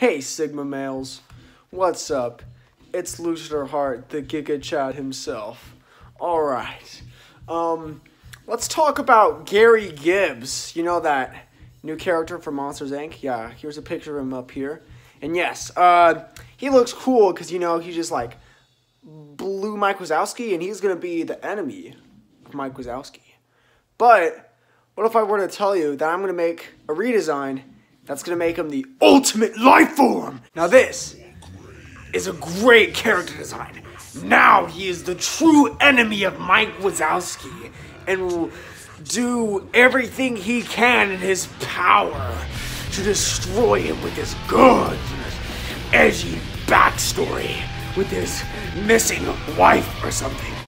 Hey, Sigma males. What's up? It's Lucifer Hart, the Giga Chad himself. Alright. Um, let's talk about Gary Gibbs. You know that new character from Monsters Inc.? Yeah, here's a picture of him up here. And yes, uh, he looks cool because, you know, he just like blew Mike Wazowski and he's going to be the enemy of Mike Wazowski. But what if I were to tell you that I'm going to make a redesign that's to make him the ultimate life form? Now, this is a great character design. Now he is the true enemy of Mike Wazowski and will do everything he can in his power to destroy him with his good, edgy backstory with his missing wife or something.